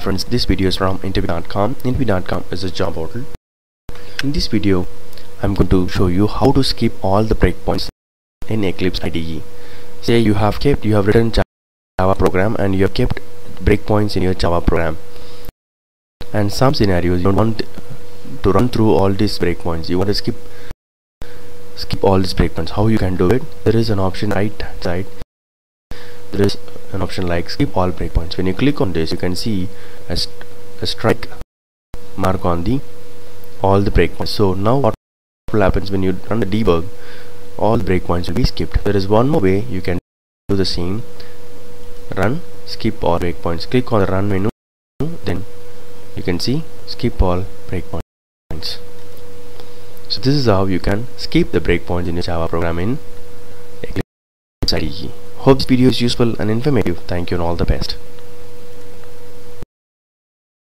friends, this video is from interview.com. Interview.com is a job portal. In this video, I'm going to show you how to skip all the breakpoints in Eclipse IDE. Say you have kept, you have written Java program and you have kept breakpoints in your Java program. And some scenarios you don't want to run through all these breakpoints. You want to skip skip all these breakpoints. How you can do it? There is an option right side. There is an option like skip all breakpoints. When you click on this you can see a, st a strike mark on the all the breakpoints. So now what will happens when you run the debug all the breakpoints will be skipped. There is one more way you can do the same. Run skip all breakpoints. Click on the run menu then you can see skip all breakpoints. So this is how you can skip the breakpoints in your Java program in Hope this video is useful and informative. Thank you and all the best.